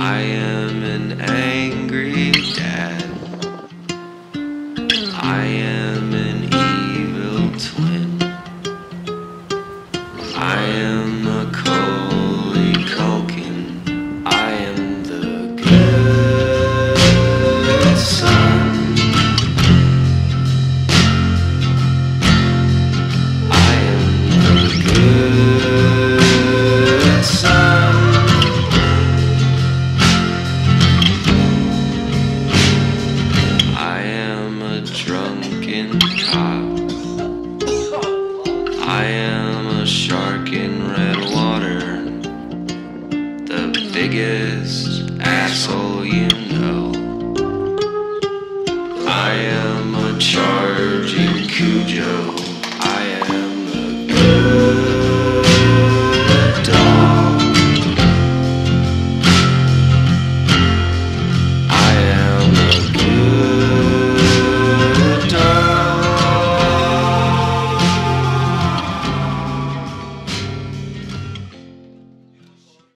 I am an angry dad. I am cop. I am a shark in red water. The biggest asshole you know. I am a charging Cujo.